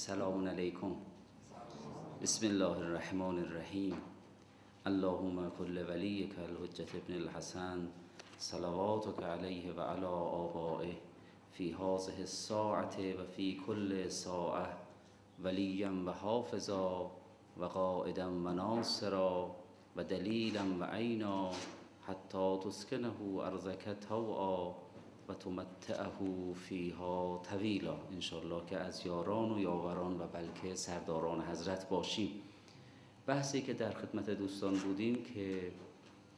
سلام علیکم. بسم الله الرحمن الرحیم. اللهم كل وليك الحجة ابن الحسن صلواتك عليه وعلى آبائه في هذه الساعة وفي كل ساعة وليا وحافظا وقائدا وناصرا ودليلا وعينا حتى تسكنه أرضك توعا و تمتعه فیها طویلا انشالله که از یاران و یاوران و بلکه سرداران حضرت باشیم. بحثی که در خدمت دوستان بودیم که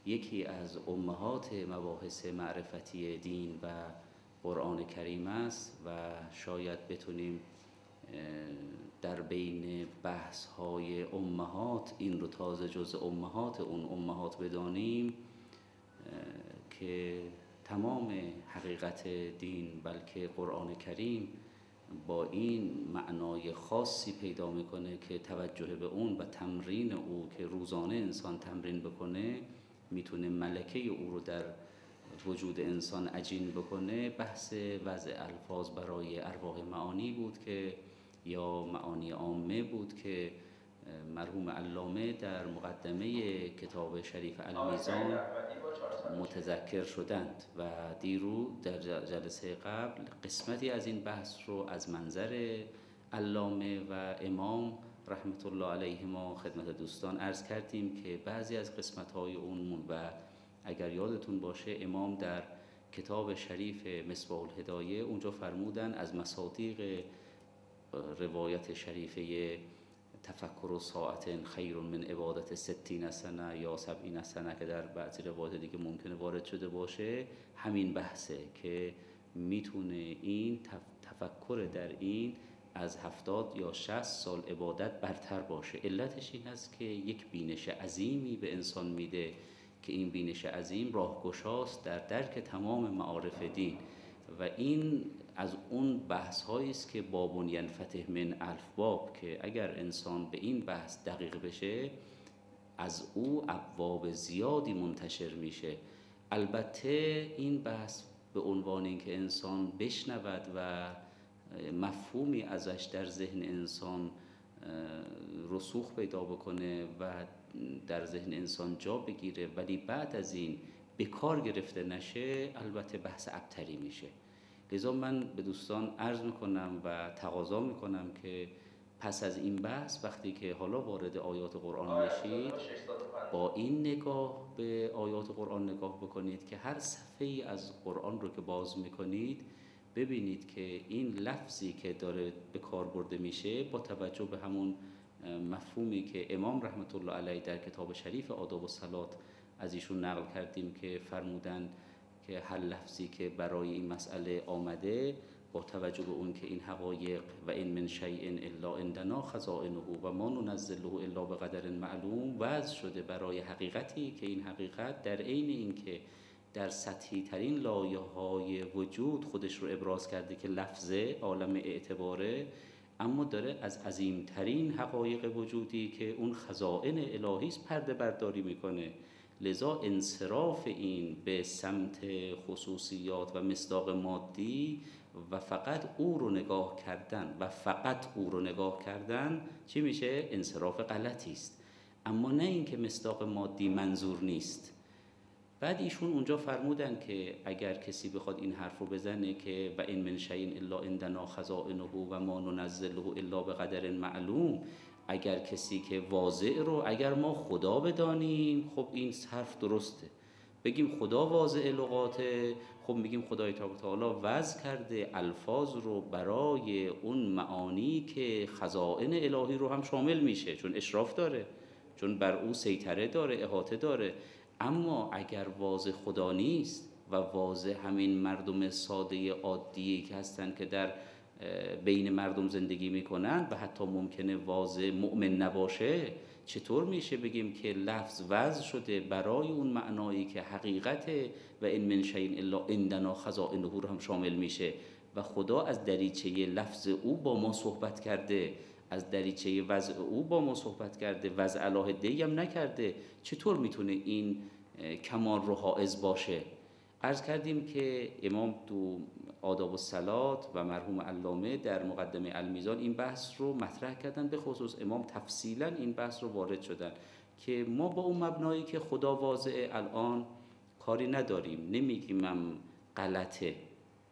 یکی از امهات مباحث معرفتی دین و قرآن کریم است و شاید بتونیم در بین بحث های امهات این رو تازه جز امهات اون امهات بدانیم که تمام حقیقت دین بلکه قرآن کریم با این معنای خاصی پیدا می‌کنه که توجه به اون و تمرین او که روزانه انسان تمرین بکنه می‌تونه ملکه او رو در وجود انسان عجین بکنه. بحث وضع الفاظ برای ارواح معانی بود که یا معانی عامه بود که مرحوم علامه در مقدمه کتاب شریف المیزان متذکر شدند و دیرو در جلسه قبل قسمتی از این بحث رو از منظر علامه و امام رحمت الله علیه ما خدمت دوستان عرض کردیم که بعضی از قسمت های اون و اگر یادتون باشه امام در کتاب شریف مصباح الهدایه اونجا فرمودن از مصادیق روایت شریفه تفکر و ساعت خیر من عبادت ستین سنه یا سبعین سنه که در بعضی روایت دیگه ممکنه وارد شده باشه همین بحثه که می‌تونه این تفکر در این از هفتاد یا شست سال عبادت برتر باشه. علتش این است که یک بینش عظیمی به انسان میده که این بینش عظیم راهگشاست در درک تمام معارف دین. و این از اون بحث هایی است که بابون ینفتح من الف باب که اگر انسان به این بحث دقیق بشه از او ابواب زیادی منتشر میشه. البته این بحث به عنوان اینکه انسان بشنود و مفهومی ازش در ذهن انسان رسوخ پیدا بکنه و در ذهن انسان جا بگیره ولی بعد از این به کار گرفته نشه البته بحث ابتری میشه. لذا من به دوستان عرض می‌کنم و تقاضا می‌کنم که پس از این بحث وقتی که حالا وارد آیات قرآن بشید با این نگاه به آیات قرآن نگاه بکنید که هر صفحه ای از قرآن رو که باز می‌کنید ببینید که این لفظی که داره به کار برده میشه با توجه به همون مفهومی که امام رحمت الله علیه در کتاب شریف آداب و صلات از ایشون نقل کردیم که فرمودن که هر لفظی که برای این مسئله آمده با توجه به اون که این حقایق و این من شیء الا عندنا خزائنه و ما ننزله الا به قدر معلوم وضع شده برای حقیقتی که این حقیقت در عین اینکه در سطحی ترین لایه های وجود خودش رو ابراز کرده که لفظه عالم اعتباره اما داره از عظیمترین حقایق وجودی که اون خزائن الهی پرده برداری می‌کنه. لذا انصراف این به سمت خصوصیات و مصداق مادی و فقط او رو نگاه کردن و فقط او رو نگاه کردن چی میشه؟ انصراف غلطی است اما نه اینکه مصداق مادی منظور نیست بعد ایشون اونجا فرمودن که اگر کسی بخواد این حرف رو بزنه که و این من شیء الا عندنا خزائنه و ما ننزله الا به قدر معلوم اگر کسی که واضع رو اگر ما خدا بدانیم خب این حرف درسته. بگیم خدا واضع لغاته خب میگیم خدای تعالی وضع کرده الفاظ رو برای اون معانی که خزائن الهی رو هم شامل میشه. چون اشراف داره چون بر او سیطره داره احاطه داره. اما اگر واضع خدا نیست و واضع همین مردم ساده عادی که هستن که در بین مردم زندگی می‌کنن و حتی ممکنه واضع مؤمن نباشه چطور میشه بگیم که لفظ وضع شده برای اون معنایی که حقیقت و این من شیء الا عندنا خزائنه رو هم شامل میشه؟ و خدا از دریچه لفظ او با ما صحبت کرده از دریچه وضع او با ما صحبت کرده وضع الله هم نکرده. چطور می‌تونه این کمال رو حائز باشه؟ عرض کردیم که امام تو آداب و سلات و مرحوم علامه در مقدمه المیزان این بحث رو مطرح کردن به خصوص امام تفصیلا این بحث رو وارد شدن که ما با اون مبنایی که خدا واضعه الان کاری نداریم. نمیگیم هم غلطه.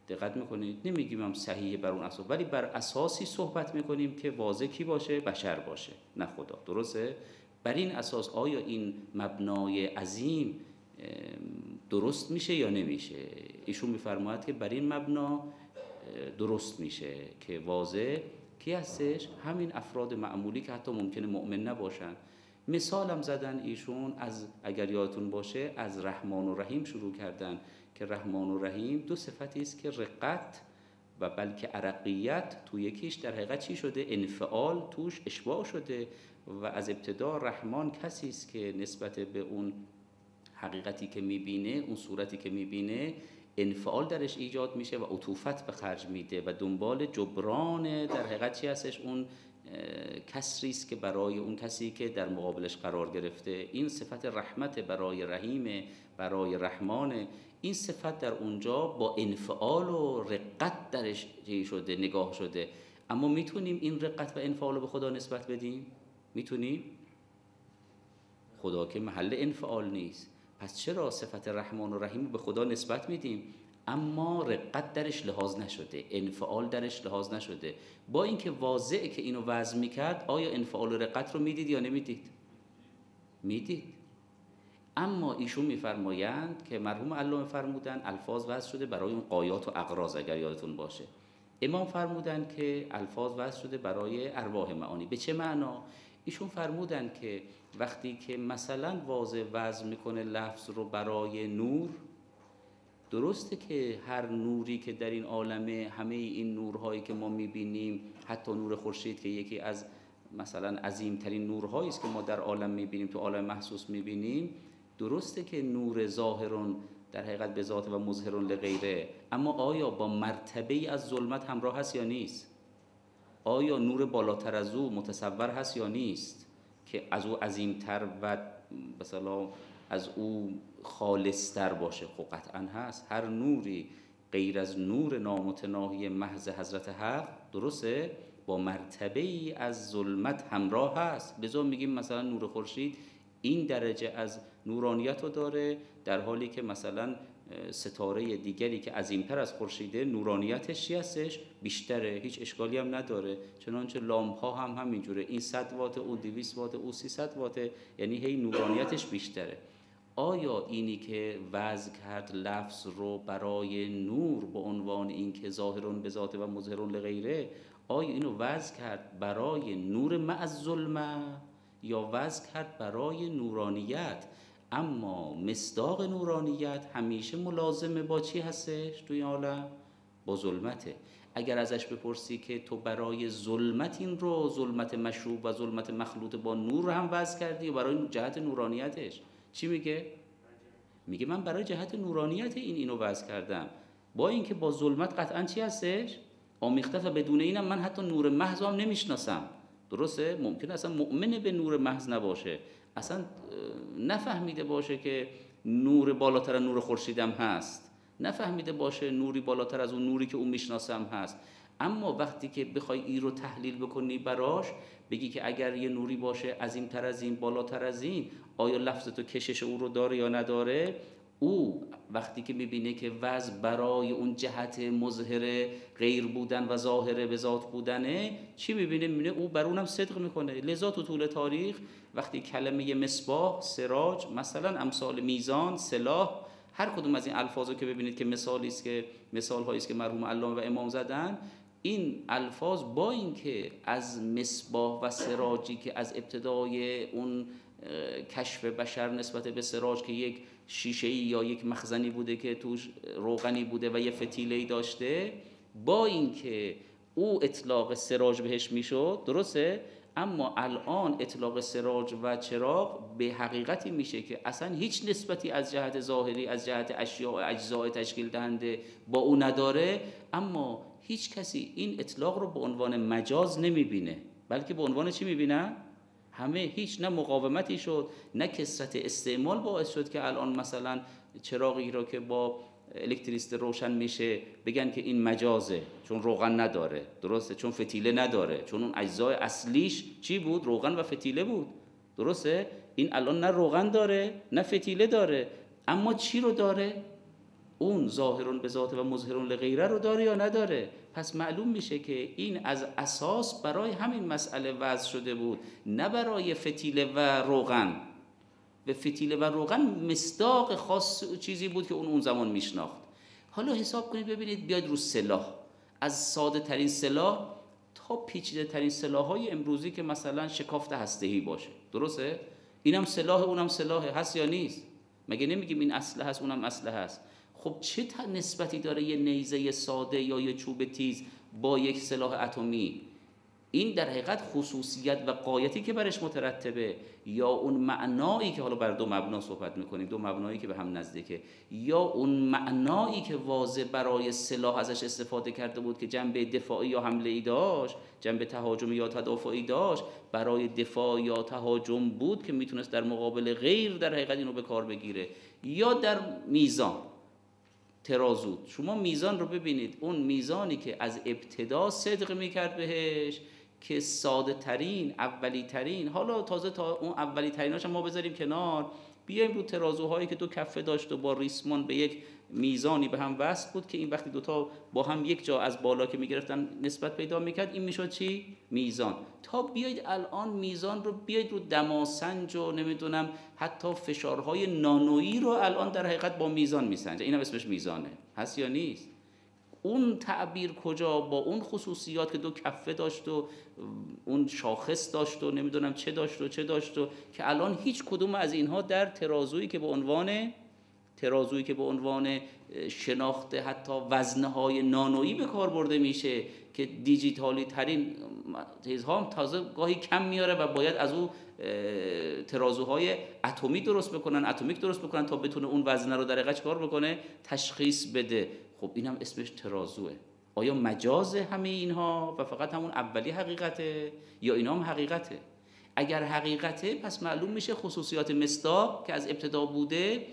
دقت می‌کنید؟ نمیگیم هم صحیحه بر اون اساس. ولی بر اساسی صحبت می‌کنیم که واضح کی باشه؟ بشر باشه نه خدا. درسته؟ بر این اساس آیا این مبنای عظیم درست میشه یا نمیشه؟ ایشون میفرماید که بر این مبنا درست میشه که واضح. کی هستش؟ همین افراد معمولی که حتی ممکنه مؤمن نباشن. مثالم زدن ایشون از اگر یادتون باشه از رحمان و رحیم شروع کردن که رحمان و رحیم دو صفتی است که رقت و بلکه عرقیت تو یکیش در حقیقت چی شده؟ انفعال توش اشباع شده و از ابتدا رحمان کسی است که نسبت به اون حقیقتی که می‌بینه اون صورتی که می‌بینه انفعال درش ایجاد میشه و عطوفت به خرج میده و دنبال جبران در حقیقت چی هستش؟ اون کسری است که برای اون کسی که در مقابلش قرار گرفته. این صفت رحمت برای رحیم برای رحمان این صفت در اونجا با انفعال و رقت درش شده نگاه شده. اما می‌تونیم این رقت و انفعال رو به خدا نسبت بدیم؟ می‌تونیم؟ خدا که محل انفعال نیست. پس چرا صفت رحمان و رحیم به خدا نسبت میدیم؟ اما رقت درش لحاظ نشده انفعال درش لحاظ نشده. با اینکه واضحه که اینو وضع می‌کرد آیا انفعال و رقت رو می‌دید یا نمی‌دید؟ می‌دید. اما ایشون میفرمایند که مرحوم علامه فرمودن الفاظ وضع شده برای اون قایات و اقراض اگر یادتون باشه. امام فرمودن که الفاظ وضع شده برای ارواح معانی. به چه معنا؟ ایشون فرمودن که وقتی که مثلا واضح وضع می‌کنه لفظ رو برای نور درسته که هر نوری که در این عالمه همه این نورهایی که ما می‌بینیم حتی نور خورشید که یکی از مثلا عظیمترین نورهایی است که ما در عالم می‌بینیم تو عالم محسوس می‌بینیم درسته که نور ظاهرون در حقیقت به ذات و مظهرون لغیره. اما آیا با مرتبه از ظلمت همراه هست یا نیست؟ آیا نور بالاتر از او متصور هست یا نیست؟ که از او عظیمتر و مثلا از او خالصتر باشه خب قطعا هست. هر نوری غیر از نور نامتناهی محض حضرت حق درسته؟ با مرتبه ای از ظلمت همراه هست. بزا میگیم مثلا نور خورشید این درجه از نورانیت رو داره در حالی که مثلا ستاره دیگری که عظیمتر از خورشیده نورانیتش چی هستش بیشتره هیچ اشکالی هم نداره. چنانچه لامپ ها هم همینجوره. این 100 وات او 200 وات او 300 وات یعنی هی نورانیتش بیشتره. آیا اینی که وضع کرد لفظ رو برای نور به عنوان اینکه ظاهرون به ذات و مظهرون لغیره آیا اینو وضع کرد برای نور مع ظلمه یا وضع کرد برای نورانیت؟ اما مصداق نورانیت همیشه ملازمه با چی هستش توی عالم؟ با ظلمته. اگر ازش بپرسی که تو برای ظلمت این رو ظلمت مشروب و ظلمت مخلوط با نور هم وضع کردی و برای جهت نورانیتش. چی میگه؟ میگه من برای جهت نورانیت این اینو وضع کردم. با اینکه با ظلمت قطعا چی هستش؟ آمیخته و بدون اینم من حتی نور محض هم نمی‌شناسم. درسته؟ ممکن اصلا مؤمن به نور محض نباشه. اصلا نفهمیده باشه که نور بالاتر نور خورشیدم هست. نفهمیده باشه نوری بالاتر از اون نوری که اون می‌شناسم هست. اما وقتی که بخوای ای رو تحلیل بکنی براش بگی که اگر یه نوری باشه از این تر از این بالاتر از این آیا لفظ تو کشش او رو داره یا نداره؟ او وقتی که می‌بینه که وضع برای اون جهت مظهر غیر بودن و ظاهر به ذات بودنه چی می‌بینه؟ می‌بینه او بر اونم صدق می‌کنه. لذا تو طول تاریخ وقتی کلمه مصباح سراج مثلا امثال میزان سلاح هر کدوم از این الفاظو که ببینید که مثالی است که مثال است که مرحوم علامه و امام زدن این الفاظ با اینکه از مصباح و سراجی که از ابتدای اون کشف بشر نسبت به سراج که یک شیشه یا یک مخزنی بوده که توش روغنی بوده و یه فتیله داشته با اینکه او اطلاق سراج بهش می‌شد درسته؟ اما الان اطلاق سراج و چراغ به حقیقتی میشه که اصلا هیچ نسبتی از جهت ظاهری از جهت اشیاء و اجزای تشکیل دهنده با او نداره. اما هیچ کسی این اطلاق رو به عنوان مجاز نمی‌بینه. بلکه به عنوان چی می‌بینه؟ همه هیچ نه مقاومتی شد نه کسرت استعمال باعث شد که الان مثلا چراغی را که با الکتریست روشن میشه بگن که این مجازه چون روغن نداره. درسته؟ چون فتیله نداره. چون اون اجزای اصلیش چی بود؟ روغن و فتیله بود. درسته؟ این الان نه روغن داره نه فتیله داره. اما چی رو داره؟ اون ظاهرون به ذات و مظهرون لغیره رو داره یا نداره؟ پس معلوم میشه که این از اساس برای همین مسئله وضع شده بود نه برای فتیله و روغن. به فتیله و روغن مصداق خاص چیزی بود که اون اون زمان میشناخت. حالا حساب کنید ببینید بیاید رو سلاح. از ساده ترین سلاح تا پیچیده ترین سلاح های امروزی که مثلا شکافت هستهی باشه. درسته؟ اینم سلاح اونم سلاح هست یا نیست؟ مگه نمیگیم این اصله هست اونم اصله هست. خب چه نسبتی داره یه نیزه ساده یا یه چوب تیز با یک سلاح اتمی؟ این در حقیقت خصوصیت و قایتی که برش مترتبه یا اون معنایی که حالا بر دو مبنا صحبت می‌کنیم دو مبنایی که به هم نزدیکه یا اون معنایی که واضح برای سلاح ازش استفاده کرده بود که جنبه دفاعی یا حمله ای داشت جنبه تهاجمی یا تدافعی داشت برای دفاع یا تهاجم بود که می‌تونست در مقابل غیر در حقیقت اینو به کار بگیره یا در میزان؟ ترازو شما میزان رو ببینید. اون میزانی که از ابتدا صدق می‌کرد بهش که ساده ترین اولی ترین حالا تازه تا اون اولی تریناش ما بذاریم کنار. بیایم رو ترازوهایی که دو کفه داشت و با ریسمان به یک میزانی به هم وصل بود که این وقتی دوتا با هم یک جا از بالا که می‌گرفتن نسبت پیدا می‌کرد این می‌شد چی؟ میزان. تا بیاید الان میزان رو بیاید رو دماسنج و نمی‌دونم حتی فشارهای نانویی رو الان در حقیقت با میزان میسنجه. این هم اسمش میزانه. هست یا نیست؟ اون تعبیر کجا با اون خصوصیات که دو کفه داشت و اون شاخص داشت و نمی‌دونم چه داشت و چه داشت و که الان هیچ کدوم از اینها در ترازویی که به عنوان ترازویی که به عنوان شناخت حتی وزنه های نانویی به کار برده میشه که دیجیتالی ترین چیزها هم تازه گاهی کم میاره و باید از او ترازوهای اتمی درست بکنن اتمیک درست بکنن تا بتونه اون وزنه رو در کار بکنه؟ تشخیص بده. خب اینم اسمش ترازوه. آیا مجاز همه اینها و فقط همون اولی حقیقته یا اینا هم حقیقته؟ اگر حقیقته پس معلوم میشه خصوصیات مصداق که از ابتدا بوده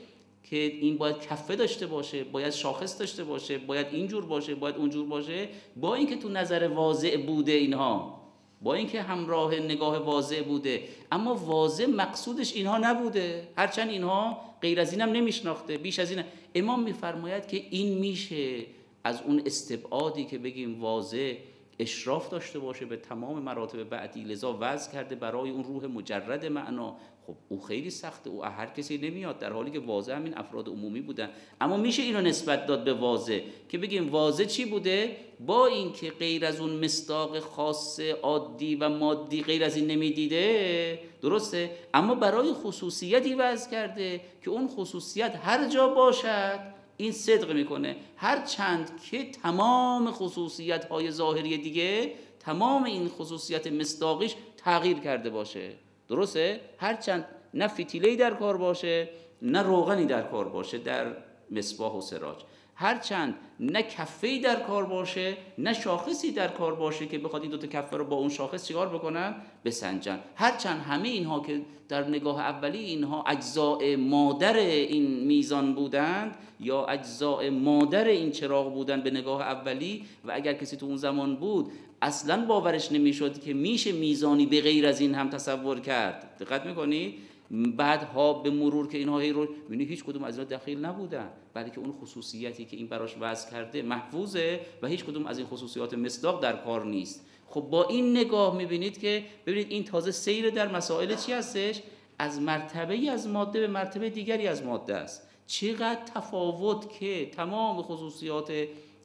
که این باید کفه داشته باشه باید شاخص داشته باشه باید اینجور باشه باید اونجور باشه با اینکه تو نظر واضع بوده اینها. با اینکه همراه نگاه واضع بوده. اما واضع مقصودش اینها نبوده. هرچند اینها غیر از اینم نمیشناخته. بیش از این امام میفرماید که این میشه از اون استبعادی که بگیم واضح اشراف داشته باشه به تمام مراتب بعدی. لذا وضع کرده برای اون روح مجرد معنا. خب او خیلی سخته او هر کسی نمیاد در حالی که واضح همین افراد عمومی بودن. اما میشه اینو نسبت داد به واضح که بگیم واضح چی بوده؟ با اینکه غیر از اون مستاق خاص عادی و مادی غیر از این نمی‌دیده درسته؟ اما برای خصوصیتی وضع کرده که اون خصوصیت هر جا باشد این صدق می‌کنه. هر چند که تمام خصوصیت های ظاهری دیگه تمام این خصوصیت مصداقیش تغییر کرده باشه. درسته؟ هرچند نه فتیله‌ای در کار باشه نه روغنی در کار باشه در مصباح و سراج. هرچند نه کفه‌ای در کار باشه نه شاخصی در کار باشه که بخواد این دو تا کفه رو با اون شاخص چیکار بکنن بسنجن. هرچند همه اینها که در نگاه اولی اینها اجزاء مادر این میزان بودند یا اجزاء مادر این چراغ بودند به نگاه اولی و اگر کسی تو اون زمان بود اصلا باورش نمی‌شد که میشه میزانی به غیر از این هم تصور کرد. دقت می‌کنی؟ بعدها به مرور که اینها هی رو هیچ کدوم از اینا دخیل نبودن. بلکه اون خصوصیتی که این براش وضع کرده محفوظه و هیچ کدوم از این خصوصیات مصداق در کار نیست. خب با این نگاه می‌بینید که ببینید این تازه سیر در مسائل چی هستش؟ از مرتبه ای از ماده به مرتبه دیگری از ماده است. چقدر تفاوت که تمام خصوصیات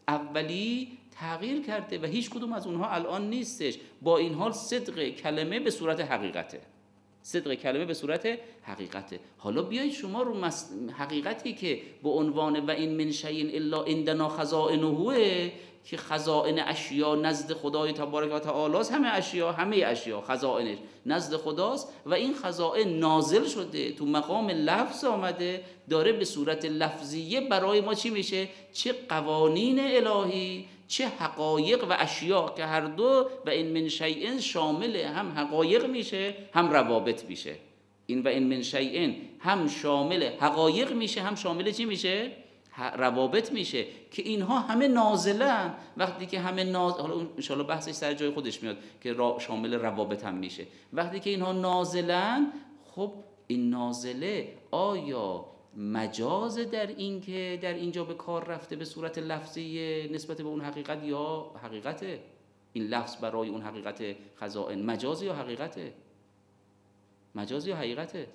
اولی تغییر کرده و هیچ کدوم از اونها الان نیستش. با این حال صدق کلمه به صورت حقیقته. صدق کلمه به صورت حقیقته. حالا بیایید شما رو حقیقتی که به عنوان و این من شیء الا عندنا خزائنه که خزائن اشیا نزد خدای تبارک و تعالی همه اشیا همه اشیا خزائنش نزد خداست و این خزائن نازل شده تو مقام لفظ آمده داره به صورت لفظیه برای ما چی میشه؟ چه قوانین الهی چه حقایق و اشیا که هر دو و این من شیئن شامل هم حقایق میشه هم روابط میشه. این و این من شیئن هم شامل حقایق میشه هم شامل چی میشه؟ روابط میشه که اینها همه نازلن. وقتی که همه ناز حالا ان بحثش سر جای خودش میاد که شامل روابط هم میشه. وقتی که اینها نازلن خب این نازله آیا مجاز در این که در اینجا به کار رفته به صورت لفظی نسبت به اون حقیقت یا حقیقته؟ این لفظ برای اون حقیقت خزائن مجاز یا حقیقته؟ مجاز یا حقیقته؟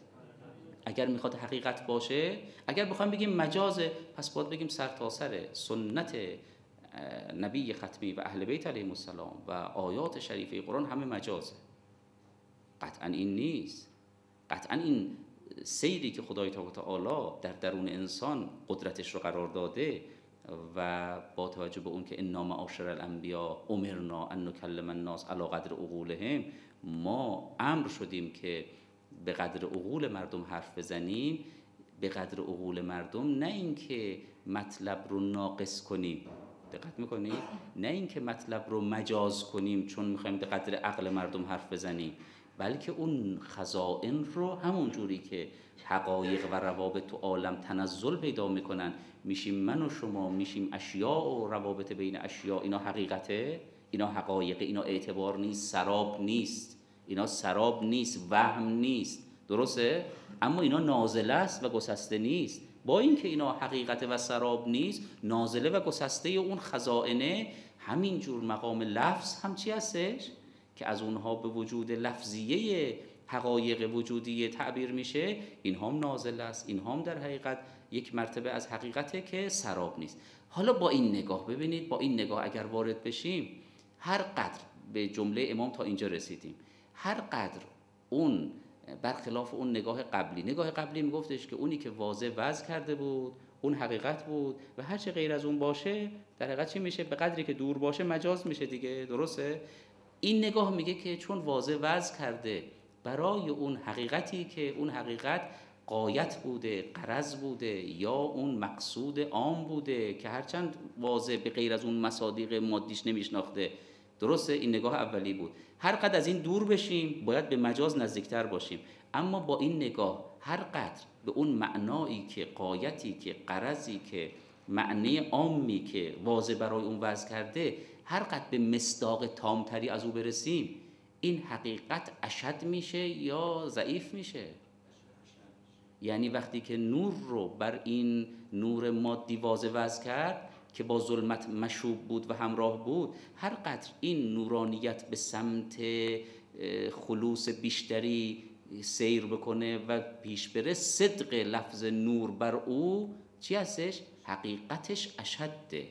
اگر می‌خواد حقیقت باشه اگر بخوایم بگیم مجازه پس باید بگیم سر تا سر سنت نبی ختمی و اهل بیت علیهم السلام و آیات شریفه قرآن همه مجازه. قطعا این نیست. قطعا این سیری که خدای تعالی در درون انسان قدرتش رو قرار داده و با توجه به اون که انا معاشر الانبیا امرنا ان نکلم الناس علی قدر عقولهم ما امر شدیم که به قدر عقول مردم حرف بزنیم به قدر عقول مردم نه اینکه مطلب رو ناقص کنیم. دقت می‌کنیم نه اینکه مطلب رو مجاز کنیم چون می‌خوایم به قدر عقل مردم حرف بزنیم بلکه اون خزائن رو همون جوری که حقایق و روابط تو عالم تنزل پیدا می‌کنن میشیم من و شما میشیم اشیاء و روابط بین اشیاء. اینا حقیقته اینا حقایق اینا اعتبار نیست سراب نیست. اینا سراب نیست وهم نیست. درسته؟ اما اینا نازله است و گسسته نیست. با اینکه اینا حقیقت و سراب نیست نازله و گسسته اون خزائنه همینجور مقام لفظ هم چی هستش؟ که از اونها به وجود لفظیه حقایق وجودی تعبیر میشه این هم نازل است این هم در حقیقت یک مرتبه از حقیقته که سراب نیست. حالا با این نگاه ببینید با این نگاه اگر وارد بشیم هر قدر به جمله امام تا اینجا رسیدیم. هر قدر اون برخلاف اون نگاه قبلی. نگاه قبلی میگفتش که اونی که واضح وضع کرده بود اون حقیقت بود و هر چه غیر از اون باشه در حقیقت چی میشه؟ به قدری که دور باشه مجاز میشه دیگه درسته؟ این نگاه میگه که چون واضح وضع کرده برای اون حقیقتی که اون حقیقت قایت بوده قرض بوده یا اون مقصود عام بوده که هرچند واضح به غیر از اون مصادیق مادیش نمیشناخته. درسته این نگاه اولی بود. هر قدر از این دور بشیم باید به مجاز نزدیکتر باشیم. اما با این نگاه هر قدر به اون معنایی که قایتی که قرضی که معنی عامی که واضح برای اون وضع کرده هر قدر به مصداق تامتری از او برسیم این حقیقت اشد میشه یا ضعیف میشه؟ یعنی وقتی که نور رو بر این نور مادی واضح وضع کرد که با ظلمت مشوب بود و همراه بود هر قدر این نورانیت به سمت خلوص بیشتری سیر بکنه و پیش بره صدق لفظ نور بر او چی هستش؟ حقیقتش اشده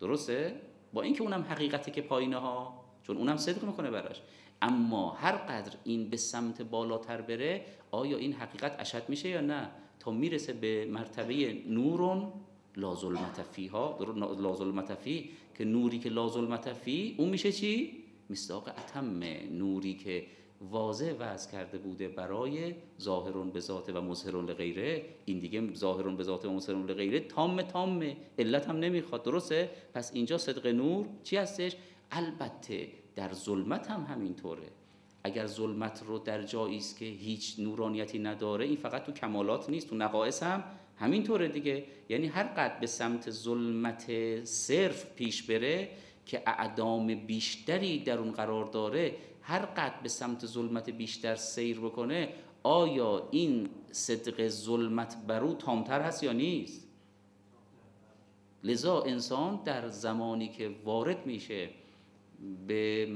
درسته؟ با اینکه اونم حقیقتی که پایینه ها چون اونم صدق می‌کنه براش اما هر قدر این به سمت بالاتر بره آیا این حقیقت اشد میشه یا نه تا می‌رسه به مرتبه نورون لا ظلمت فیها لا ظلمت فی که نوری که لا ظلمت فی اون میشه چی؟ مصداق اتم. نوری که واضح وضع کرده بوده برای ظاهرون به ذات و مظهرون لغیره. این دیگه ظاهرون به ذات و مظهرون لغیره تام تام علت هم نمی‌خواد درسته؟ پس اینجا صدق نور چی هستش؟ البته در ظلمت هم همینطوره. اگر ظلمت رو در جایی است که هیچ نورانیتی نداره این فقط تو کمالات نیست تو نقایص هم همینطوره دیگه. یعنی هر قد به سمت ظلمت صرف پیش بره که اعدام بیشتری در اون قرار داره هر قد به سمت ظلمت بیشتر سیر بکنه آیا این صدق ظلمت برو تامتر هست یا نیست؟ لذا انسان در زمانی که وارد میشه به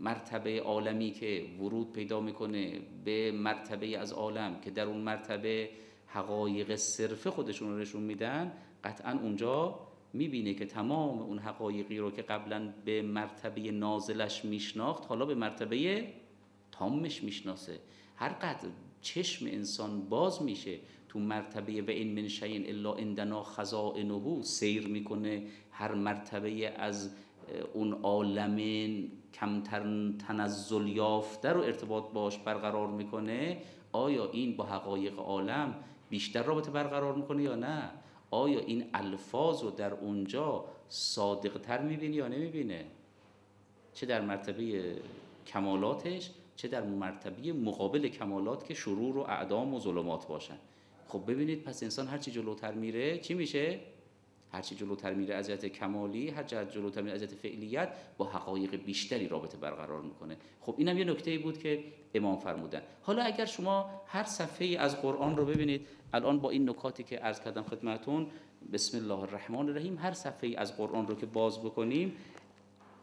مرتبه عالمی که ورود پیدا می‌کنه به مرتبه از عالم که در اون مرتبه حقایق صرف خودشون رو نشون میدن قطعا اونجا می‌بینه که تمام اون حقایقی رو که قبلا به مرتبه نازلش میشناخت حالا به مرتبه تامش می‌شناسه. هر قدر چشم انسان باز میشه تو مرتبه و این من شین الا اندنا خزائنه سیر می‌کنه هر مرتبه از اون عالم کمتر تنزل یافته رو ارتباط باش برقرار می‌کنه. آیا این با حقایق عالم بیشتر رابطه برقرار می‌کنه یا نه؟ آیا این الفاظ رو در اونجا صادق تر می‌بینه یا نمی‌بینه چه در مرتبه کمالاتش چه در مرتبه مقابل کمالات که شرور و اعدام و ظلمات باشن. خب ببینید پس انسان هرچی جلوتر میره چی میشه؟ هرچی جلوتر میره ازیت کمالی هر چقدر جلوتر میره ازیت فعلیت با حقایق بیشتری رابطه برقرار می‌کنه. خب اینم یه نکته بود که امام فرمودن. حالا اگر شما هر صفحه از قرآن رو ببینید الان با این نکاتی که عرض کردم خدمتون بسم الله الرحمن الرحیم هر صفحه از قرآن رو که باز بکنیم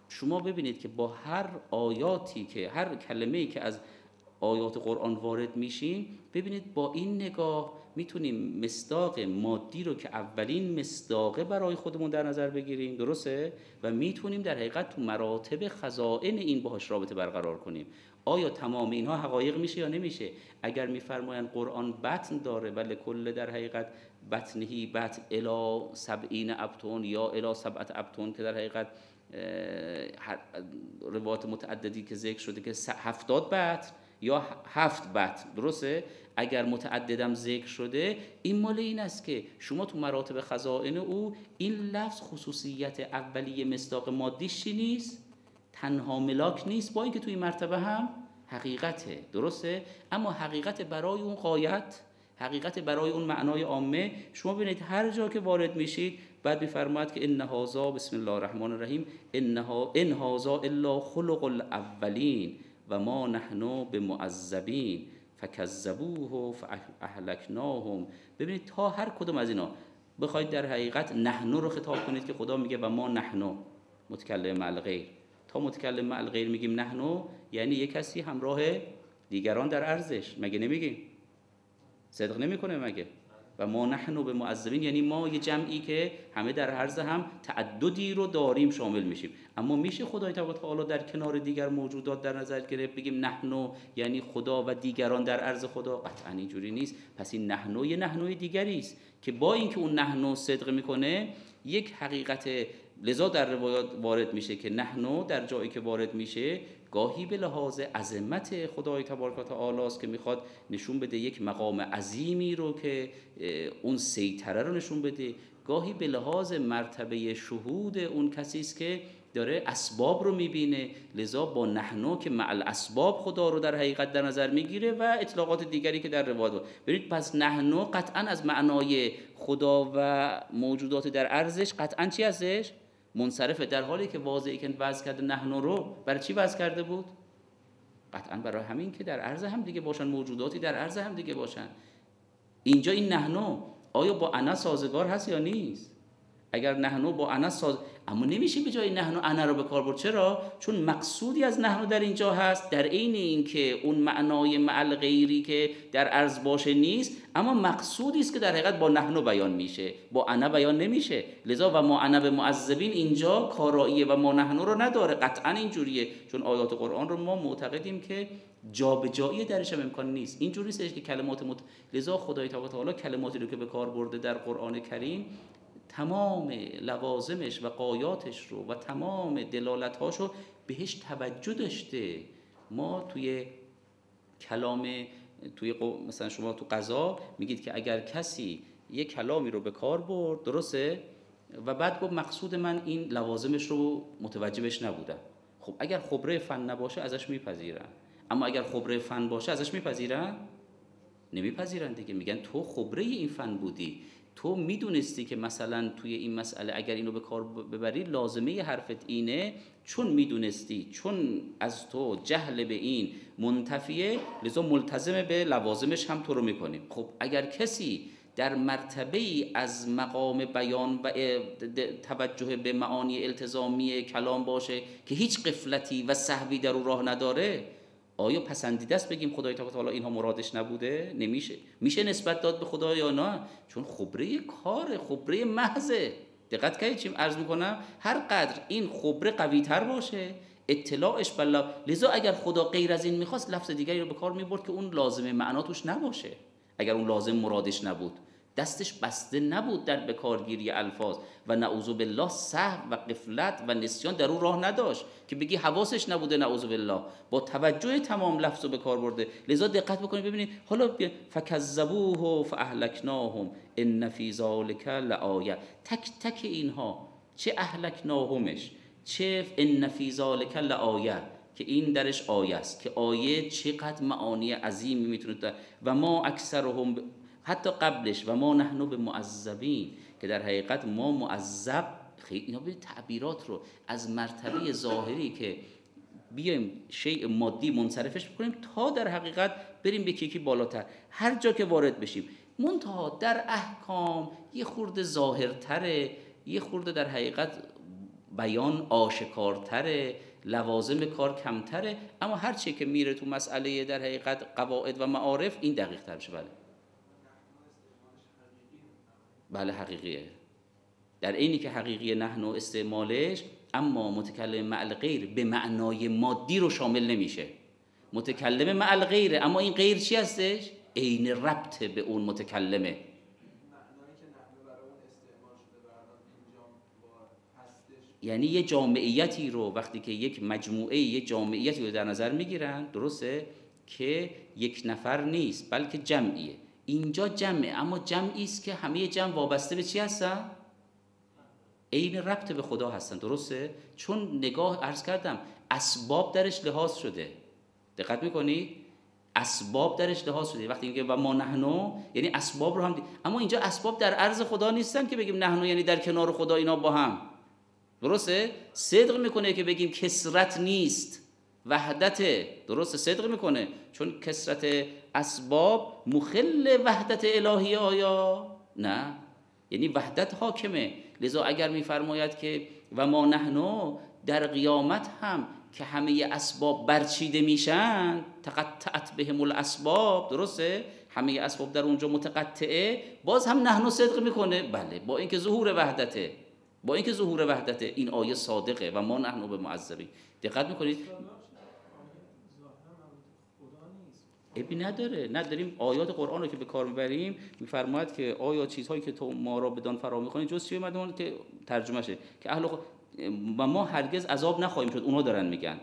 شما ببینید که با هر آیاتی که هر کلمه ای که از آیات قرآن وارد میشیم ببینید با این نگاه می‌تونیم مصداق مادی رو که اولین مصداقه برای خودمون در نظر بگیریم درسته؟ و می‌تونیم در حقیقت تو مراتب خزائن این باهاش رابطه برقرار کنیم. آیا تمام اینها حقایق میشه یا نمیشه؟ اگر میفرمایند قرآن بطن داره ولی کل در حقیقت بطنهی بطن الا سبعین ابتون یا الا سبعت ابتون که در حقیقت روایات متعددی که ذکر شده که هفتاد بطن. یا هفت بطن. درسته؟ اگر متعددم ذکر شده این مال این است که شما تو مراتب خزائن او این لفظ خصوصیت اولیه مصداق مادیش نیست؟ تنها ملاک نیست. با اینکه تو این مرتبه هم حقیقته. درسته؟ اما حقیقت برای اون قایت حقیقت برای اون معنای عامه شما ببینید هر جا که وارد میشید بعد میفرماید که ان هاذا بسم الله الرحمن الرحیم ان هاذا الا خلق الاولین. و ما نحن به معذبین فکذبوه فاهلکناهم. ببینید تا هر کدوم از اینا بخواید در حقیقت نحنو رو خطاب کنید که خدا میگه و ما نحنو متکلم مع تا متکلم مع میگیم نحنو یعنی یک کسی همراه دیگران در ارزش. مگه نمیگیم صدق نمی‌کنه مگه؟ ما نحن به معذبین یعنی ما یه جمعی که همه در عرض هم تعددی رو داریم شامل میشیم. اما میشه خدای تعالی در کنار دیگر موجودات در نظر گرفت بگیم نحنو یعنی خدا و دیگران در عرض خدا؟ قطعا اینجوری نیست. پس این نحنو یه نحنوی دیگری است که با اینکه اون نحنو صدق می‌کنه یک حقیقت لذا در روایات وارد میشه که نحنو در جایی که وارد میشه گاهی به لحاظ عظمت خدای تبارک و تعالی است که می‌خواد نشون بده یک مقام عظیمی رو که اون سیطره رو نشون بده. گاهی به لحاظ مرتبه شهود اون کسی است که داره اسباب رو می‌بینه. لذا با نحنو که مع اسباب خدا رو در حقیقت در نظر می‌گیره و اطلاقات دیگری که در روایت برید پس نحنو قطعا از معنای خدا و موجودات در ارزش قطعا چی هستش؟ منصرفه در حالی که واضحی که وضع کرده نحنو رو برای چی وضع کرده بود؟ قطعا برای همین که در عرض هم دیگه باشن موجوداتی در عرض هم دیگه باشن. اینجا این نحنو آیا با انا سازگار هست یا نیست؟ اگر نحنو با انا ساز اما نمیشه به جای نحنو انا رو به کار برد. چرا؟ چون مقصودی از نحنو در اینجا هست در عین اینکه اون معنای معل غیری که در عرض باشه نیست اما مقصودی است که در حقیقت با نحنو بیان میشه. با انا بیان نمیشه. لذا و ما انا به معذبین اینجا کاراییه و ما نحنو رو نداره. قطعا اینجوریه. چون آیات قرآن رو ما معتقدیم که جابجایی درش هم امکان نیست. اینجوری نیست که کلمات مت... لذا خدای تعالی کلماتی رو که به کار برده در قرآن کریم تمام لوازمش و قایاتش رو و تمام دلالتهاش رو بهش توجه داشته. ما توی کلام توی مثلا شما تو قضا میگید که اگر کسی یه کلامی رو به کار برد درسته؟ و بعد گفت مقصود من این لوازمش رو متوجه بهش نبودم. خب اگر خبره فن نباشه ازش میپذیرن. اما اگر خبره فن باشه ازش میپذیرن؟ نمیپذیرن دیگه. میگن تو خبره این فن بودی. تو می‌دونستی که مثلا توی این مسئله اگر اینو به کار ببری لازمه حرفت اینه چون می‌دونستی چون از تو جهل به این منتفیه لذا ملتزم به لوازمش هم تو رو می‌کنیم. خب اگر کسی در مرتبه ای از مقام بیان و توجه به معانی التزامی کلام باشه که هیچ قفلتی و صحوی در او راه نداره آیا پسندیده است بگیم خدای تعالی اینها مرادش نبوده؟ نمیشه. میشه نسبت داد به خدا یا نه؟ چون خبره کار خبره محضه. دقت کنید چیم عرض می‌کنم؟ هر قدر این خبره قوی تر باشه اطلاعش بلا لذا اگر خدا غیر از این می‌خواست لفظ دیگری رو به کار می‌برد که اون لازمه معنا توش نباشه. اگر اون لازم مرادش نبود. دستش بسته نبود در بکارگیری الفاظ و نعوذ بالله سهو و قفلت و نسیان در او راه نداشت که بگی حواسش نبوده نعوذ بالله. با توجه تمام لفظ رو به کار برده. لذا دقت بکنید ببینید. حالا فکذبوه فاهلکناهم. ان فی ذلک لآیه. تک تک اینها چه اهلکناهمش؟ چه ان فی ذلک لآیه. که این درش آیه است. که آیه چقدر معانی عظیمی می‌تونه و ما اکثرهم حتی قبلش و ما نحنو به معذبین که در حقیقت ما معذب خیلی اینا به تعبیرات رو از مرتبه ظاهری که بیایم شیء مادی منصرفش بکنیم تا در حقیقت بریم به یکی بالاتر. هر جا که وارد بشیم. منتها در احکام یه خورده ظاهرتره یه خورده در حقیقت بیان آشکارتره لوازم کار کمتره. اما هر چی که میره تو مسئله در حقیقت قواعد و معارف این دقیق تر بله. بله حقیقیه. در اینی که حقیقی نحن و استعمالش اما متکلم مع غیر به معنای مادی رو شامل نمیشه. متکلم مع غیره اما این غیر چی هستش؟ عین ربط به اون متکلمه. یعنی یه جامعیتی رو وقتی که یک مجموعه یه جامعیتی رو در نظر می‌گیرن درسته؟ که یک نفر نیست بلکه جمعیه. اینجا جمعه اما جمعی است که همه جمع وابسته به چی هستن؟ عین ربط به خدا هستن درسته؟ چون نگاه عرض کردم اسباب درش لحاظ شده. دقت می‌کنی؟ اسباب درش لحاظ شده. وقتی میگه و ما نحنو یعنی اسباب رو هم دی... اما اینجا اسباب در عرض خدا نیستن که بگیم نحنو یعنی در کنار خدا اینا با هم. درسته؟ صدق می‌کنه که بگیم کسرت نیست. وحدت درسته؟ صدق می‌کنه. چون کسرت اسباب مخل وحدت الهی آیا؟ نه. یعنی وحدت حاکمه. لذا اگر میفرماید که و ما نحنو در قیامت هم که همه اسباب برچیده میشن تقطعت بهم الاسباب درسته؟ همه اسباب در اونجا متقطعه. باز هم نحنو صدق می‌کنه. بله با اینکه ظهور وحدته. با اینکه ظهور وحدته. این آیه صادقه. و ما نحنو به معذبی دقت می‌کنید؟ ابی نداره. نداریم آیات قرآن رو که به کار می‌بریم میفرماید که آیا چیزهایی که تو ما را بدان فرا می‌خونی جز چی اومده؟ که ترجمه شه. که اهل و ما هرگز عذاب نخواهیم شد. اونا دارن میگن